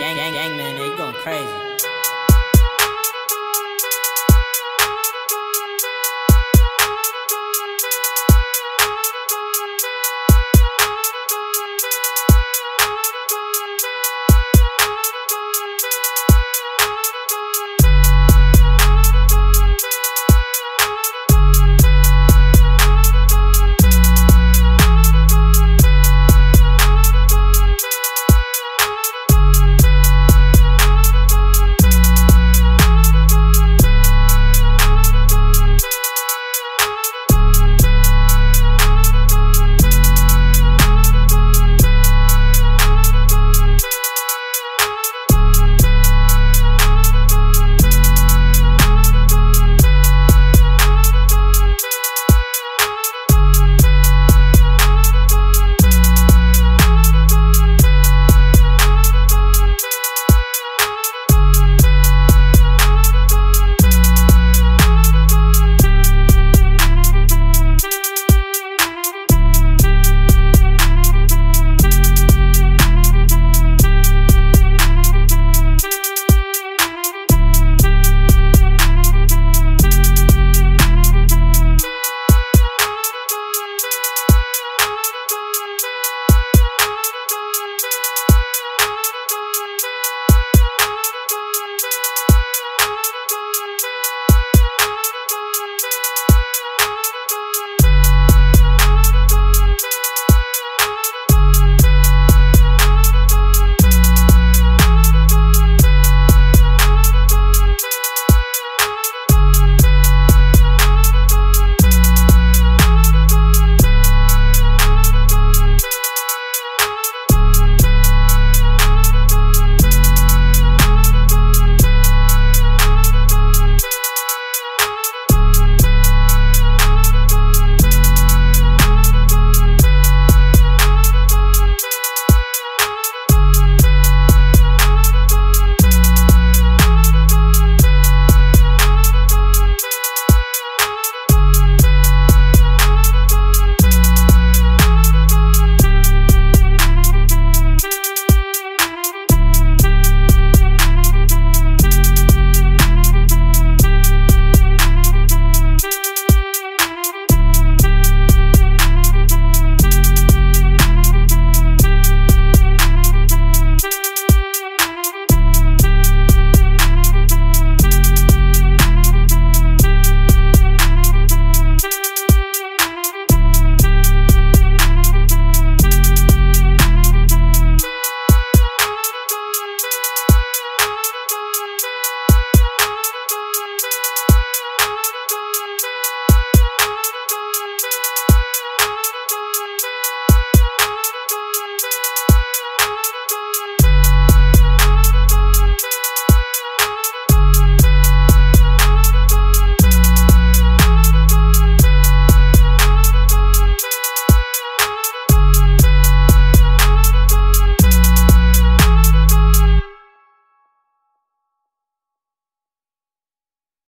gang, gang, gang, man, they going crazy.